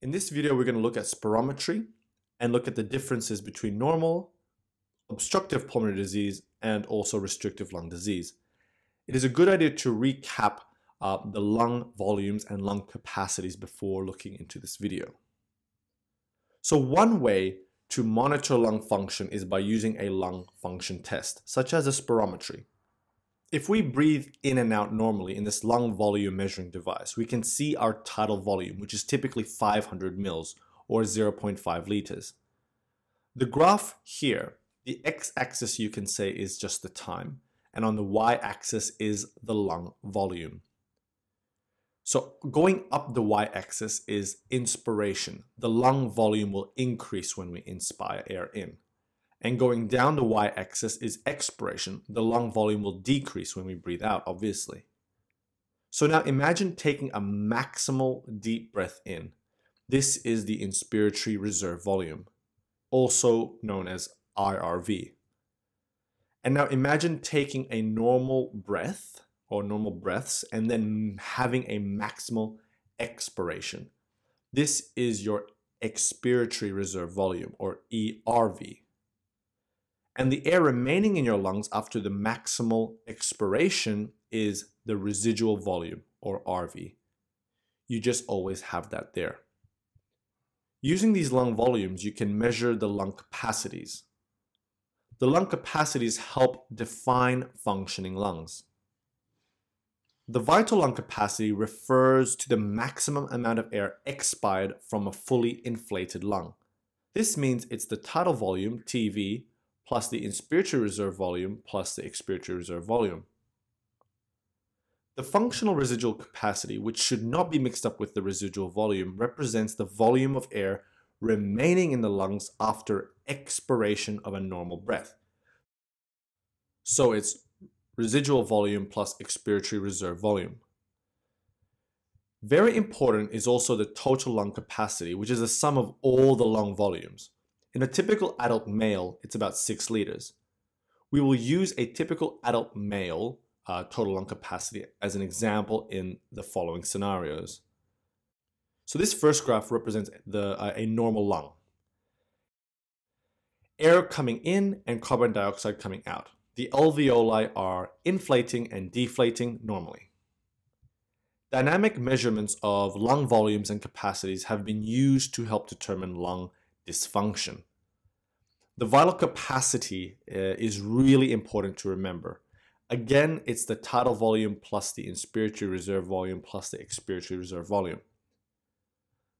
In this video, we're going to look at spirometry and look at the differences between normal, obstructive pulmonary disease, and also restrictive lung disease. It is a good idea to recap uh, the lung volumes and lung capacities before looking into this video. So one way to monitor lung function is by using a lung function test, such as a spirometry. If we breathe in and out normally in this lung volume measuring device, we can see our tidal volume, which is typically 500 mils or 0.5 liters. The graph here, the x-axis you can say is just the time, and on the y-axis is the lung volume. So going up the y-axis is inspiration. The lung volume will increase when we inspire air in. And going down the y-axis is expiration. The lung volume will decrease when we breathe out, obviously. So now imagine taking a maximal deep breath in. This is the inspiratory reserve volume, also known as IRV. And now imagine taking a normal breath or normal breaths and then having a maximal expiration. This is your expiratory reserve volume or ERV and the air remaining in your lungs after the maximal expiration is the residual volume or RV. You just always have that there. Using these lung volumes, you can measure the lung capacities. The lung capacities help define functioning lungs. The vital lung capacity refers to the maximum amount of air expired from a fully inflated lung. This means it's the tidal volume, TV, plus the inspiratory reserve volume plus the expiratory reserve volume. The functional residual capacity, which should not be mixed up with the residual volume, represents the volume of air remaining in the lungs after expiration of a normal breath. So it's residual volume plus expiratory reserve volume. Very important is also the total lung capacity, which is the sum of all the lung volumes. In a typical adult male, it's about 6 liters. We will use a typical adult male uh, total lung capacity as an example in the following scenarios. So this first graph represents the, uh, a normal lung. Air coming in and carbon dioxide coming out. The alveoli are inflating and deflating normally. Dynamic measurements of lung volumes and capacities have been used to help determine lung dysfunction. The vital capacity uh, is really important to remember. Again, it's the tidal volume plus the inspiratory reserve volume plus the expiratory reserve volume.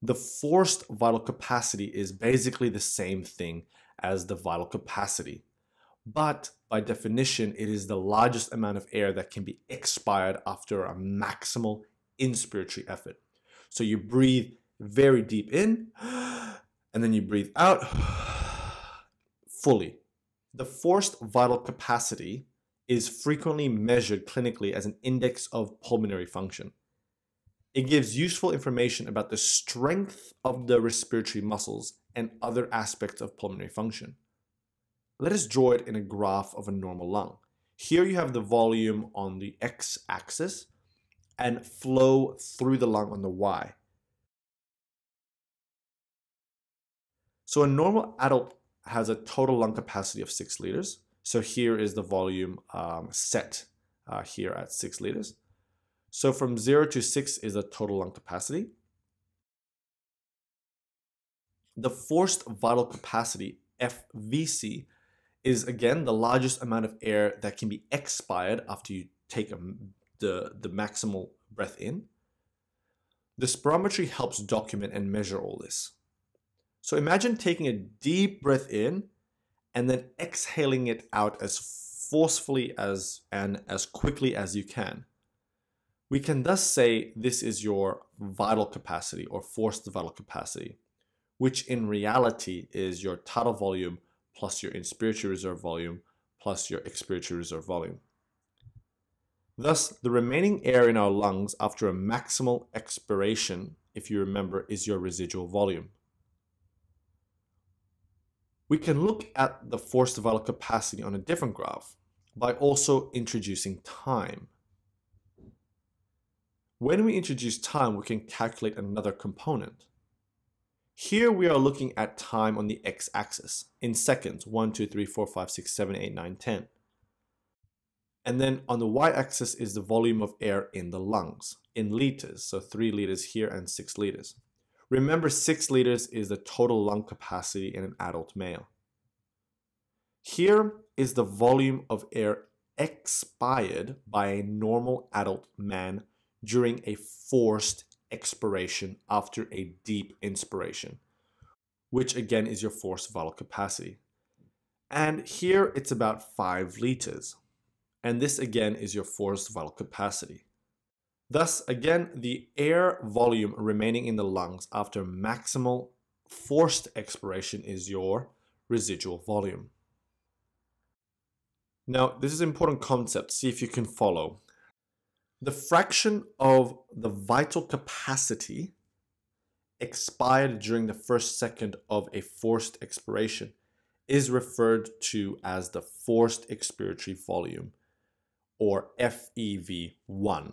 The forced vital capacity is basically the same thing as the vital capacity. But by definition, it is the largest amount of air that can be expired after a maximal inspiratory effort. So you breathe very deep in and then you breathe out fully. The forced vital capacity is frequently measured clinically as an index of pulmonary function. It gives useful information about the strength of the respiratory muscles and other aspects of pulmonary function. Let us draw it in a graph of a normal lung. Here you have the volume on the x-axis and flow through the lung on the y. So a normal adult has a total lung capacity of 6 liters. So here is the volume um, set uh, here at 6 liters. So from 0 to 6 is the total lung capacity. The forced vital capacity, FVC, is again the largest amount of air that can be expired after you take a, the, the maximal breath in. The spirometry helps document and measure all this. So imagine taking a deep breath in and then exhaling it out as forcefully as and as quickly as you can. We can thus say this is your vital capacity or forced vital capacity, which in reality is your tidal volume plus your inspiratory reserve volume plus your expiratory reserve volume. Thus, the remaining air in our lungs after a maximal expiration, if you remember, is your residual volume. We can look at the forced vital capacity on a different graph by also introducing time. When we introduce time, we can calculate another component. Here we are looking at time on the x-axis in seconds, 1, 2, 3, 4, 5, 6, 7, 8, 9, 10. And then on the y-axis is the volume of air in the lungs in liters, so 3 liters here and 6 liters. Remember 6 liters is the total lung capacity in an adult male. Here is the volume of air expired by a normal adult man during a forced expiration after a deep inspiration, which again is your forced vital capacity. And here it's about 5 liters. And this again is your forced vital capacity. Thus, again, the air volume remaining in the lungs after maximal forced expiration is your residual volume. Now, this is an important concept. See if you can follow. The fraction of the vital capacity expired during the first second of a forced expiration is referred to as the forced expiratory volume, or FEV1.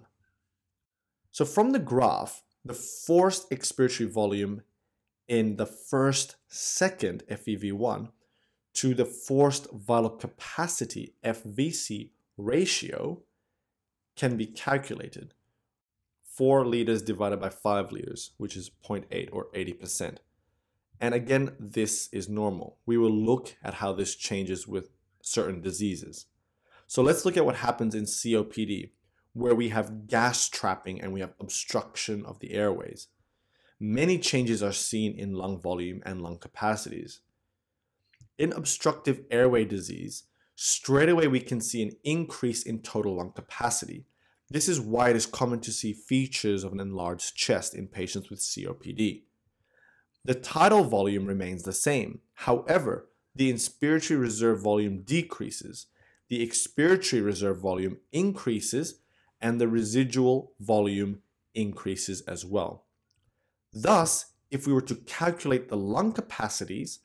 So from the graph, the forced expiratory volume in the first second FEV1 to the forced vital capacity FVC ratio can be calculated. 4 liters divided by 5 liters, which is 0.8 or 80%. And again, this is normal. We will look at how this changes with certain diseases. So let's look at what happens in COPD, where we have gas trapping and we have obstruction of the airways. Many changes are seen in lung volume and lung capacities. In obstructive airway disease, straight away we can see an increase in total lung capacity. This is why it is common to see features of an enlarged chest in patients with COPD. The tidal volume remains the same. However, the inspiratory reserve volume decreases, the expiratory reserve volume increases, and the residual volume increases as well. Thus, if we were to calculate the lung capacities,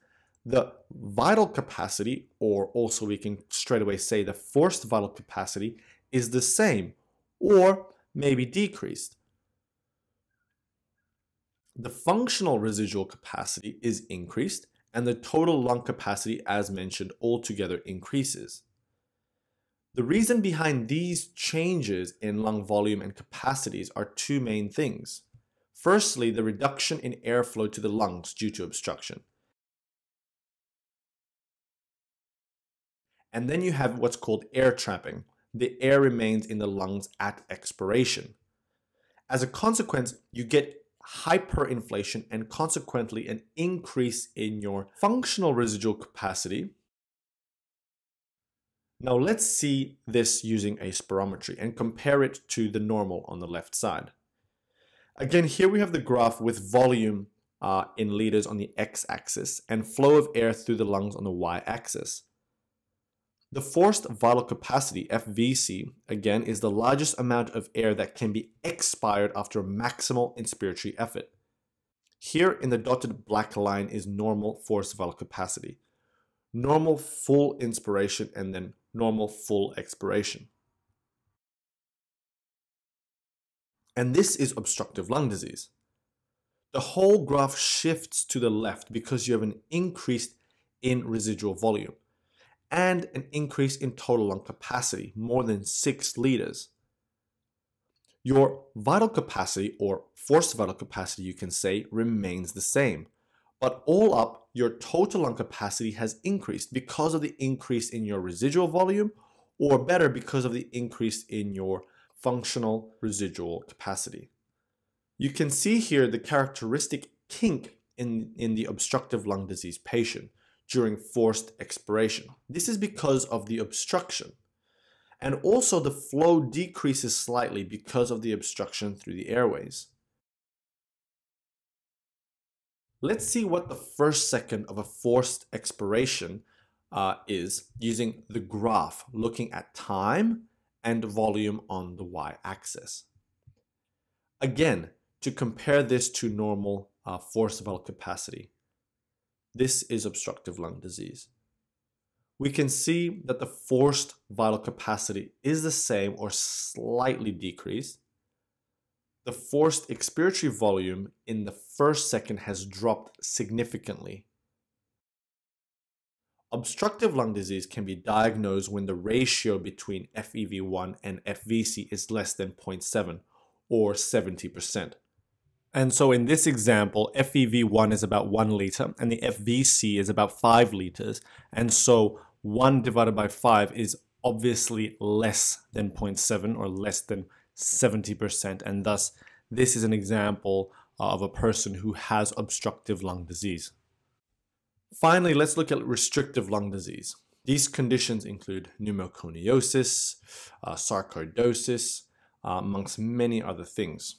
the vital capacity, or also we can straight away say the forced vital capacity, is the same or maybe decreased. The functional residual capacity is increased and the total lung capacity, as mentioned, altogether increases. The reason behind these changes in lung volume and capacities are two main things. Firstly, the reduction in airflow to the lungs due to obstruction. And then you have what's called air trapping. The air remains in the lungs at expiration. As a consequence, you get hyperinflation and consequently an increase in your functional residual capacity. Now let's see this using a spirometry and compare it to the normal on the left side. Again, here we have the graph with volume uh, in liters on the x-axis and flow of air through the lungs on the y-axis. The forced vital capacity, FVC, again, is the largest amount of air that can be expired after maximal inspiratory effort. Here in the dotted black line is normal forced vital capacity, normal full inspiration, and then normal full expiration. And this is obstructive lung disease. The whole graph shifts to the left because you have an increase in residual volume and an increase in total lung capacity, more than 6 liters. Your vital capacity, or forced vital capacity, you can say, remains the same. But all up, your total lung capacity has increased because of the increase in your residual volume, or better, because of the increase in your functional residual capacity. You can see here the characteristic kink in, in the obstructive lung disease patient during forced expiration. This is because of the obstruction. And also the flow decreases slightly because of the obstruction through the airways. Let's see what the first second of a forced expiration uh, is using the graph, looking at time and volume on the y-axis. Again, to compare this to normal uh, forced vital capacity. This is obstructive lung disease. We can see that the forced vital capacity is the same or slightly decreased. The forced expiratory volume in the first second has dropped significantly. Obstructive lung disease can be diagnosed when the ratio between FEV1 and FVC is less than 0.7 or 70%. And so in this example, FEV1 is about 1 liter and the FVC is about 5 liters. And so 1 divided by 5 is obviously less than 0.7 or less than 70%. And thus, this is an example of a person who has obstructive lung disease. Finally, let's look at restrictive lung disease. These conditions include pneumoconiosis, uh, sarcoidosis, uh, amongst many other things.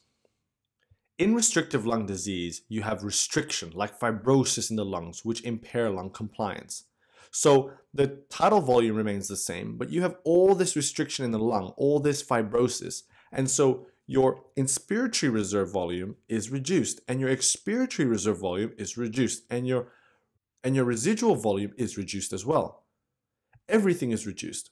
In restrictive lung disease, you have restriction like fibrosis in the lungs, which impair lung compliance. So the tidal volume remains the same, but you have all this restriction in the lung, all this fibrosis. And so your inspiratory reserve volume is reduced and your expiratory reserve volume is reduced and your and your residual volume is reduced as well. Everything is reduced.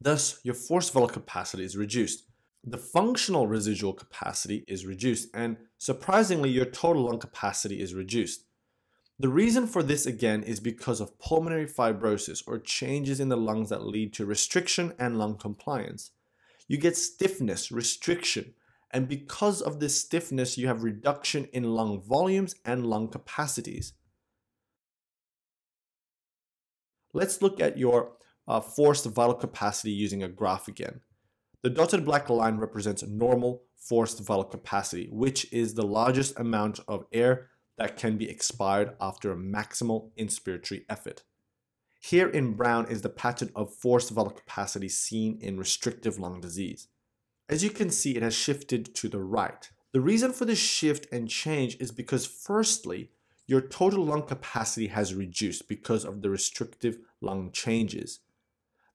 Thus, your forced vital capacity is reduced the functional residual capacity is reduced, and surprisingly, your total lung capacity is reduced. The reason for this again is because of pulmonary fibrosis or changes in the lungs that lead to restriction and lung compliance. You get stiffness, restriction, and because of this stiffness, you have reduction in lung volumes and lung capacities. Let's look at your uh, forced vital capacity using a graph again. The dotted black line represents normal forced vital capacity, which is the largest amount of air that can be expired after a maximal inspiratory effort. Here in brown is the pattern of forced vital capacity seen in restrictive lung disease. As you can see, it has shifted to the right. The reason for this shift and change is because firstly, your total lung capacity has reduced because of the restrictive lung changes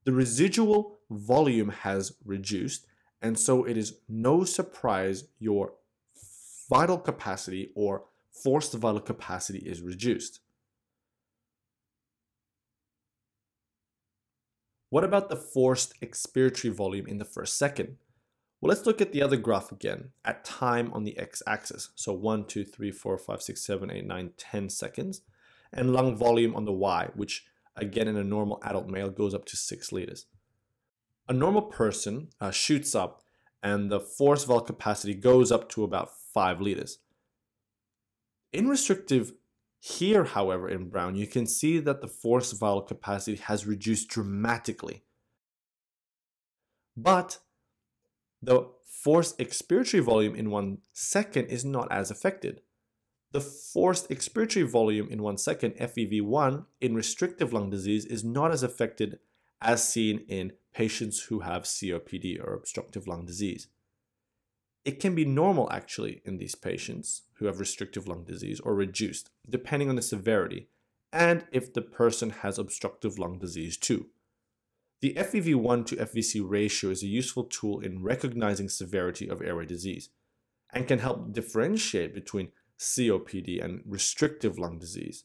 the residual volume has reduced, and so it is no surprise your vital capacity or forced vital capacity is reduced. What about the forced expiratory volume in the first second? Well, let's look at the other graph again at time on the x-axis. So 1, 2, 3, 4, 5, 6, 7, 8, 9, 10 seconds. And lung volume on the y, which again in a normal adult male goes up to 6 liters. A normal person uh, shoots up and the force vital capacity goes up to about 5 liters. In restrictive here, however, in brown, you can see that the force vital capacity has reduced dramatically. But the forced expiratory volume in one second is not as affected. The forced expiratory volume in one second, FEV1, in restrictive lung disease is not as affected as seen in patients who have COPD or obstructive lung disease. It can be normal actually in these patients who have restrictive lung disease or reduced, depending on the severity and if the person has obstructive lung disease too. The FEV1 to FVC ratio is a useful tool in recognizing severity of airway disease and can help differentiate between COPD and restrictive lung disease.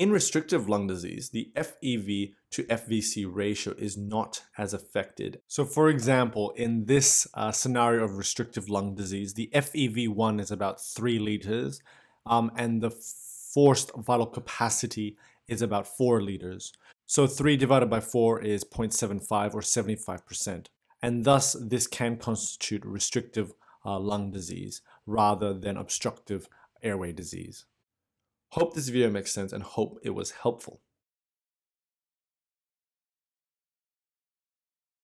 In restrictive lung disease, the FEV to FVC ratio is not as affected. So for example, in this uh, scenario of restrictive lung disease, the FEV1 is about 3 liters um, and the forced vital capacity is about 4 liters. So 3 divided by 4 is 0.75 or 75%. And thus, this can constitute restrictive uh, lung disease rather than obstructive airway disease. Hope this video makes sense and hope it was helpful.